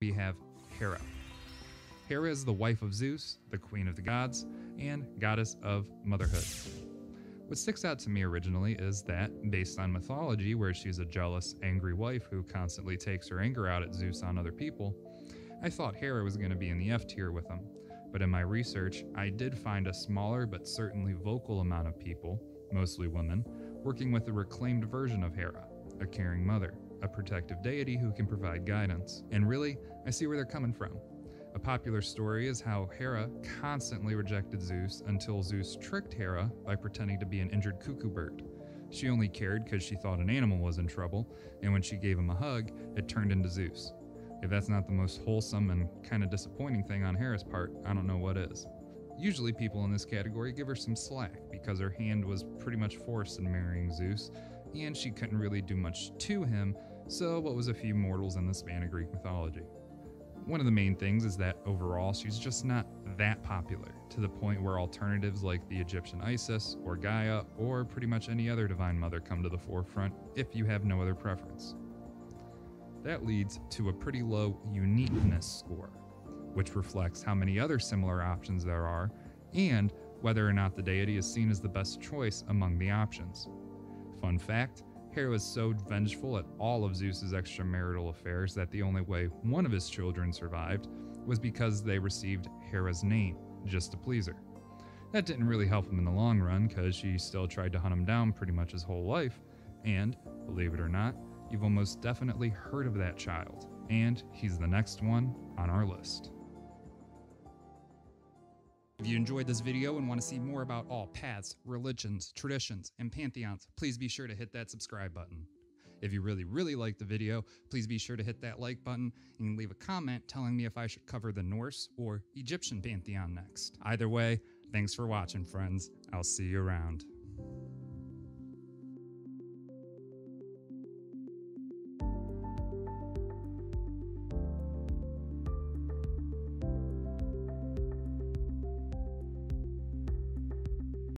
we have Hera. Hera is the wife of Zeus, the queen of the gods, and goddess of motherhood. What sticks out to me originally is that, based on mythology, where she's a jealous, angry wife who constantly takes her anger out at Zeus on other people, I thought Hera was going to be in the F tier with him. But in my research, I did find a smaller but certainly vocal amount of people, mostly women, working with a reclaimed version of Hera, a caring mother, a protective deity who can provide guidance. And really, I see where they're coming from. A popular story is how Hera constantly rejected Zeus until Zeus tricked Hera by pretending to be an injured cuckoo bird. She only cared because she thought an animal was in trouble, and when she gave him a hug, it turned into Zeus. If that's not the most wholesome and kind of disappointing thing on Hera's part, I don't know what is. Usually, people in this category give her some slack because her hand was pretty much forced in marrying Zeus, and she couldn't really do much to him, so what was a few mortals in the span of Greek mythology. One of the main things is that overall she's just not that popular, to the point where alternatives like the Egyptian Isis or Gaia or pretty much any other divine mother come to the forefront if you have no other preference. That leads to a pretty low uniqueness score, which reflects how many other similar options there are and whether or not the deity is seen as the best choice among the options. Fun fact Hera was so vengeful at all of Zeus's extramarital affairs that the only way one of his children survived was because they received Hera's name, just to please her. That didn't really help him in the long run because she still tried to hunt him down pretty much his whole life, and, believe it or not, you've almost definitely heard of that child, and he's the next one on our list. If you enjoyed this video and want to see more about all paths, religions, traditions, and pantheons, please be sure to hit that subscribe button. If you really, really liked the video, please be sure to hit that like button and leave a comment telling me if I should cover the Norse or Egyptian pantheon next. Either way, thanks for watching, friends. I'll see you around.